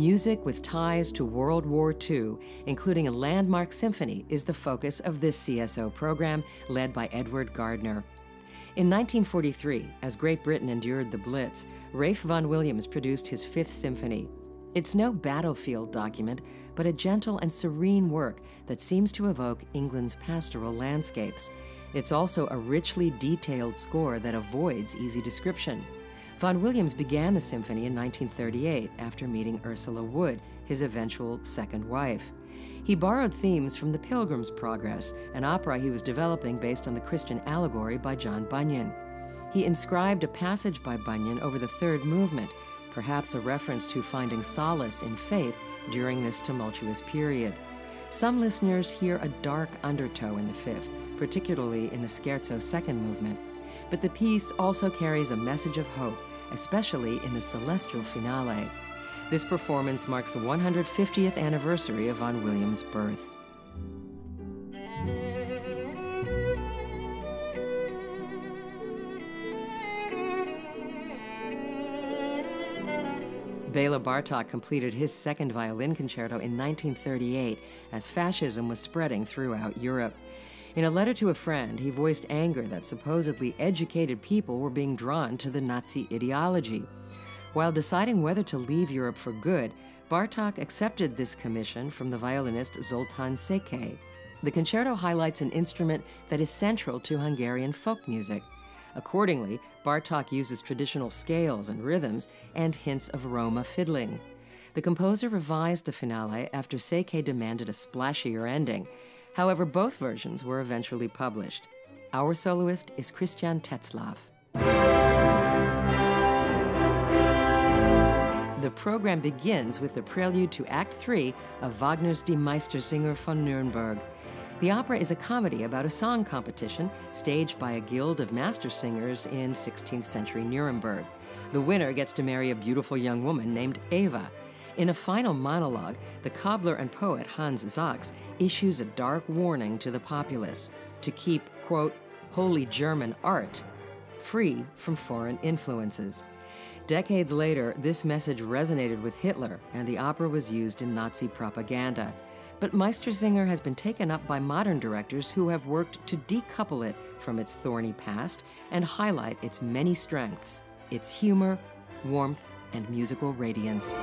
Music with ties to World War II, including a landmark symphony, is the focus of this CSO program led by Edward Gardner. In 1943, as Great Britain endured the Blitz, Ralph Vaughan Williams produced his Fifth Symphony. It's no battlefield document, but a gentle and serene work that seems to evoke England's pastoral landscapes. It's also a richly detailed score that avoids easy description. Vaughan Williams began the symphony in 1938 after meeting Ursula Wood, his eventual second wife. He borrowed themes from The Pilgrim's Progress, an opera he was developing based on the Christian allegory by John Bunyan. He inscribed a passage by Bunyan over the third movement, perhaps a reference to finding solace in faith during this tumultuous period. Some listeners hear a dark undertow in the fifth, particularly in the scherzo second movement, but the piece also carries a message of hope especially in the celestial finale. This performance marks the 150th anniversary of Vaughan Williams' birth. Bela Bartok completed his second violin concerto in 1938 as fascism was spreading throughout Europe. In a letter to a friend, he voiced anger that supposedly educated people were being drawn to the Nazi ideology. While deciding whether to leave Europe for good, Bartok accepted this commission from the violinist Zoltan Szekely. The concerto highlights an instrument that is central to Hungarian folk music. Accordingly, Bartok uses traditional scales and rhythms and hints of Roma fiddling. The composer revised the finale after Szekely demanded a splashier ending. However, both versions were eventually published. Our soloist is Christian Tetzlaff. The program begins with the prelude to Act Three of Wagner's Die Meistersinger von Nuremberg. The opera is a comedy about a song competition staged by a guild of master singers in 16th century Nuremberg. The winner gets to marry a beautiful young woman named Eva, in a final monologue, the cobbler and poet Hans Sachs issues a dark warning to the populace to keep, quote, holy German art free from foreign influences. Decades later, this message resonated with Hitler, and the opera was used in Nazi propaganda. But Meistersinger has been taken up by modern directors who have worked to decouple it from its thorny past and highlight its many strengths its humor, warmth, and musical radiance.